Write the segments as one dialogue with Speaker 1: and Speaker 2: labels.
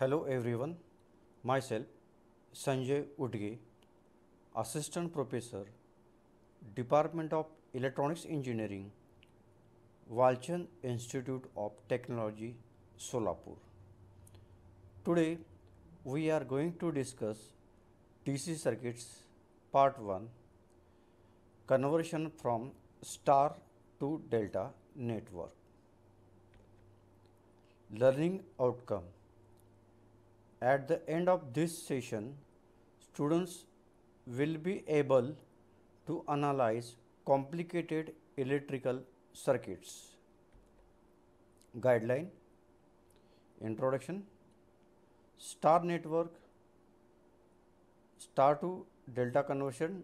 Speaker 1: Hello everyone, myself Sanjay Utage, Assistant Professor, Department of Electronics Engineering, Walchand Institute of Technology, Solapur. Today we are going to discuss DC circuits part 1 conversion from star to delta network. Learning outcome at the end of this session, students will be able to analyze complicated electrical circuits. Guideline Introduction Star network, star to delta conversion,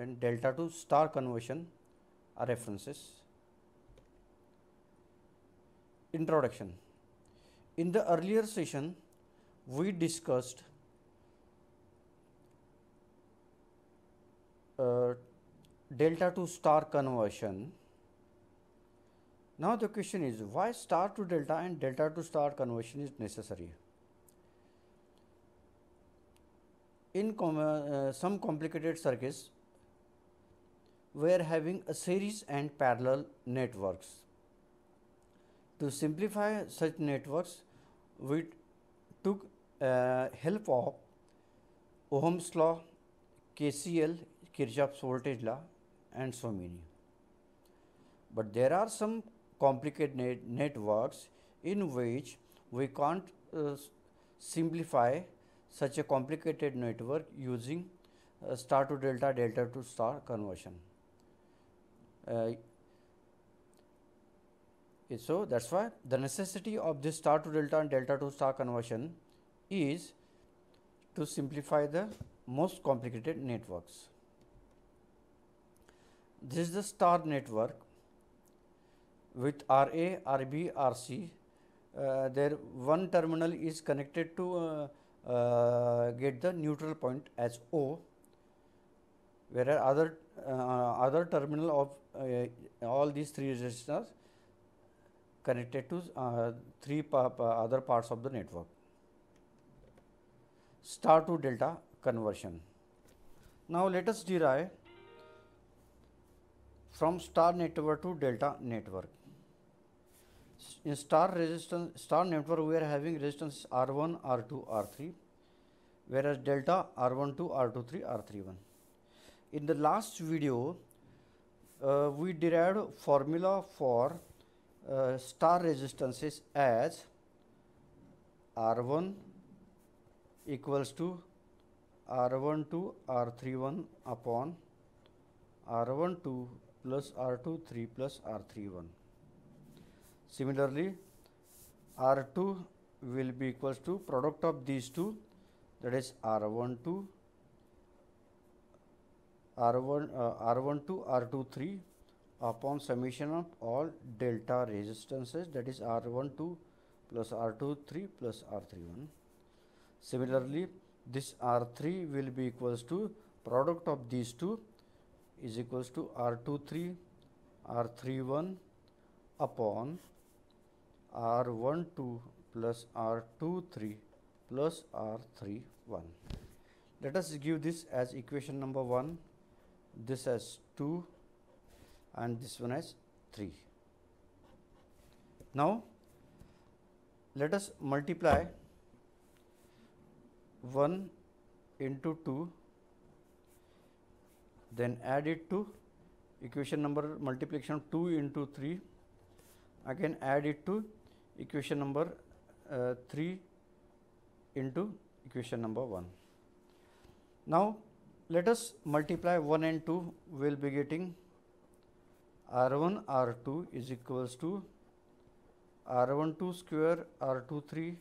Speaker 1: and delta to star conversion are references. Introduction In the earlier session, we discussed uh, delta to star conversion. Now the question is why star to delta and delta to star conversion is necessary? In com uh, some complicated circuits, we are having a series and parallel networks. To simplify such networks, we took uh, help of Ohm's law, KCL, Kirchhoff's voltage law and so many. But there are some complicated net networks in which we can't uh, simplify such a complicated network using uh, star to delta, delta to star conversion. Uh, so that's why the necessity of this star to delta and delta to star conversion is to simplify the most complicated networks. This is the star network with RA, RB, RC. Uh, there one terminal is connected to uh, uh, get the neutral point as O, whereas other uh, other terminal of uh, all these three resistors connected to uh, three pa pa other parts of the network. Star to delta conversion. Now let us derive from star network to delta network. In star resistance star network we are having resistance R1, R2, R3 whereas delta R12, R23, R31. In the last video uh, we derived formula for uh, star resistances as R1 equals to R12 R31 upon R12 plus R23 plus R31. Similarly, R2 will be equals to product of these two that is R12 R1 uh, R12 R23 upon summation of all delta resistances that is R12 plus R23 plus R31. Similarly, this R3 will be equals to product of these two is equals to R23 R31 upon R12 plus R23 plus R31. Let us give this as equation number 1, this as 2 and this one as 3. Now, let us multiply 1 into 2 then add it to equation number multiplication of 2 into 3 again add it to equation number uh, 3 into equation number 1. Now, let us multiply 1 and 2 we will be getting R1 R2 is equals to R 1 2 square R 2 3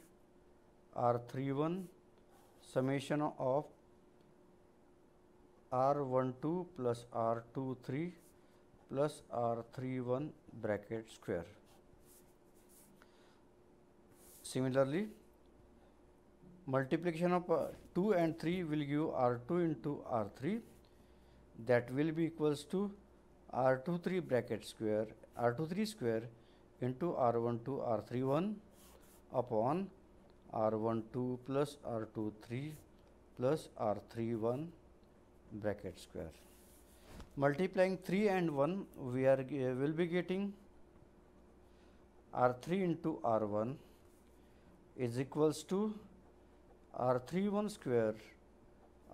Speaker 1: R31 summation of R12 plus R23 plus R31 bracket square. Similarly, multiplication of uh, 2 and 3 will give R2 into R3 that will be equals to R23 bracket square R23 square into R12 R31 upon R12 plus R23 plus R31 bracket square. Multiplying 3 and 1 we are uh, will be getting R3 into R1 is equals to R31 square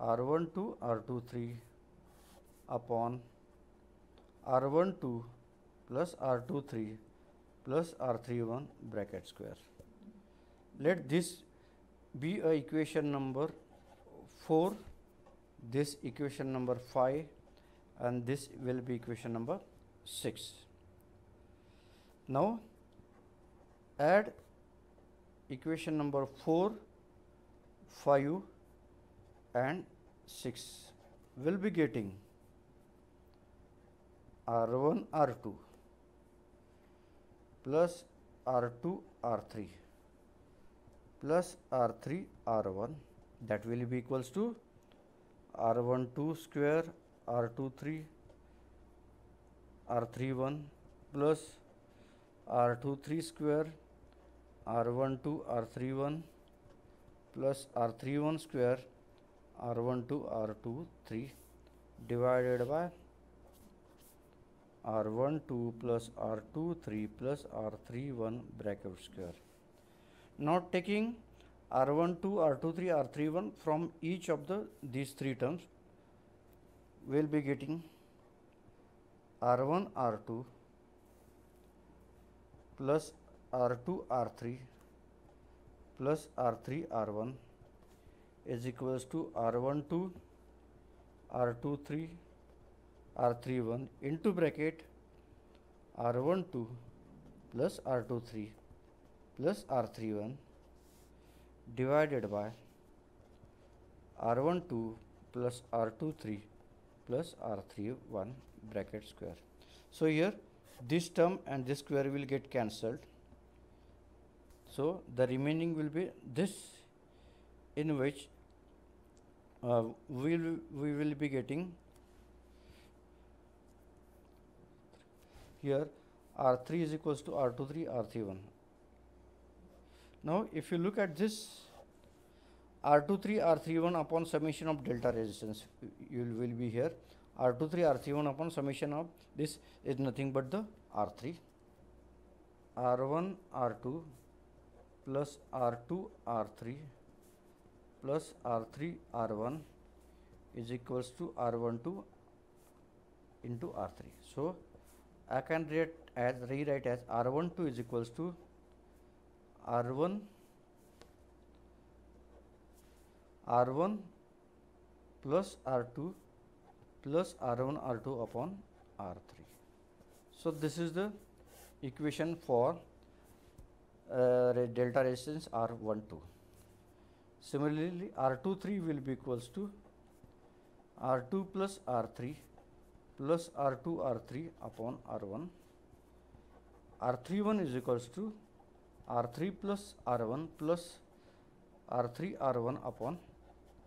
Speaker 1: R12 R23 upon R12 plus R23 plus R31 bracket square. Let this be a equation number 4, this equation number 5 and this will be equation number 6. Now, add equation number 4, 5 and 6 will be getting R1 R2 plus R2 R3 plus R3 R1 that will be equals to R1 2 square R2 3 R3 1 plus R2 3 square R1 2 R3 1 plus R3 1 square R12 R2 3 divided by R12 plus R2 3 plus R3 1 bracket square. Now taking R12 R2 3 R3 1 from each of the these three terms we will be getting R1 R2 plus R2 R3 plus R3 R1 is equals to R12 R23 R31 into bracket R12 plus R23 plus R31 divided by R12 plus R23 plus R31 bracket square. So, here this term and this square will get cancelled. So, the remaining will be this in which uh, we will we will be getting here R3 is equals to R23 R31. Now, if you look at this R23 R31 upon summation of delta resistance you will be here R23 R31 upon summation of this is nothing but the R3 R1 R2 plus R2 R3 plus R3 R1 is equals to R12 into R3. So, I can write as rewrite as R12 is equals to R1 R1 plus R2 plus R1 R2 upon R3. So, this is the equation for uh, delta resistance R12. Similarly, R23 will be equals to R2 plus R3 plus R2 R3 upon R1. R31 is equals to R3 plus R1 plus R3 R1 upon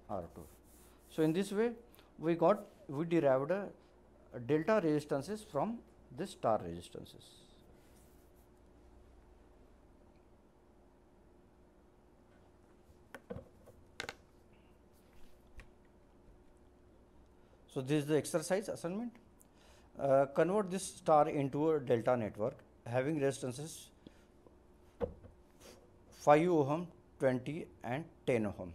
Speaker 1: R2. So, in this way we got we derived a delta resistances from the star resistances. So, this is the exercise assignment. Uh, convert this star into a delta network having resistances 5 ohm, 20 and 10 ohm.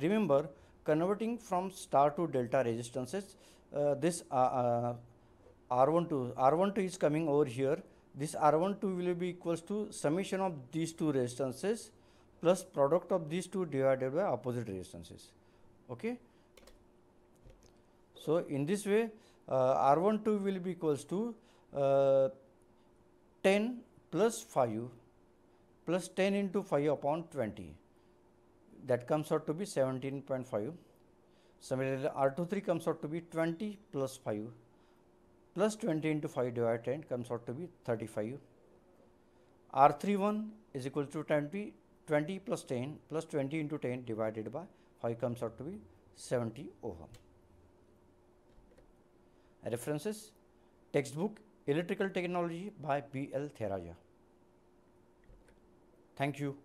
Speaker 1: Remember converting from star to delta resistances uh, this uh, uh R12 R12 is coming over here. This R12 will be equals to summation of these two resistances plus product of these two divided by opposite resistances. Okay? So, in this way uh, R 1 2 will be equals to uh, 10 plus 5 plus 10 into 5 upon 20 that comes out to be 17.5. Similarly, r23 comes out to be 20 plus 5 plus 20 into 5 divided 10 comes out to be 35. r31 is equal to 20, 20 plus 10 plus 20 into 10 divided by 5 comes out to be 70 ohm. References Textbook Electrical Technology by B. L. Theraja. Thank you.